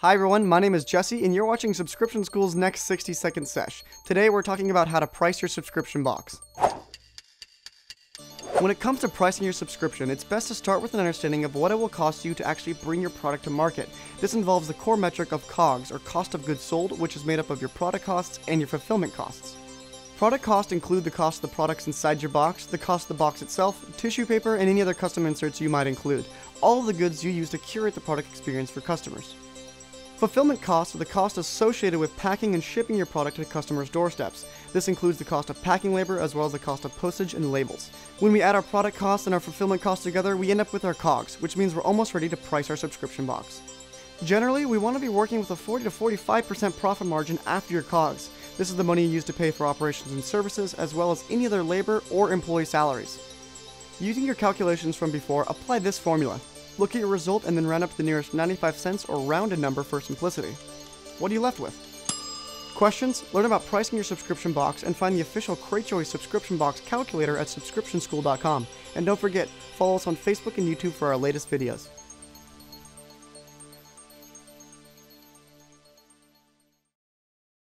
Hi everyone, my name is Jesse and you're watching Subscription School's next 60 second sesh. Today we're talking about how to price your subscription box. When it comes to pricing your subscription, it's best to start with an understanding of what it will cost you to actually bring your product to market. This involves the core metric of COGS, or cost of goods sold, which is made up of your product costs and your fulfillment costs. Product costs include the cost of the products inside your box, the cost of the box itself, tissue paper, and any other custom inserts you might include. All of the goods you use to curate the product experience for customers. Fulfillment costs are the cost associated with packing and shipping your product to customers' doorsteps. This includes the cost of packing labor as well as the cost of postage and labels. When we add our product costs and our fulfillment costs together, we end up with our COGS, which means we're almost ready to price our subscription box. Generally, we want to be working with a 40 to 45% profit margin after your COGS. This is the money you use to pay for operations and services, as well as any other labor or employee salaries. Using your calculations from before, apply this formula. Look at your result and then round up to the nearest 95 cents or rounded number for simplicity. What are you left with? Questions? Learn about pricing your subscription box and find the official Cratejoy subscription box calculator at subscriptionschool.com. And don't forget, follow us on Facebook and YouTube for our latest videos.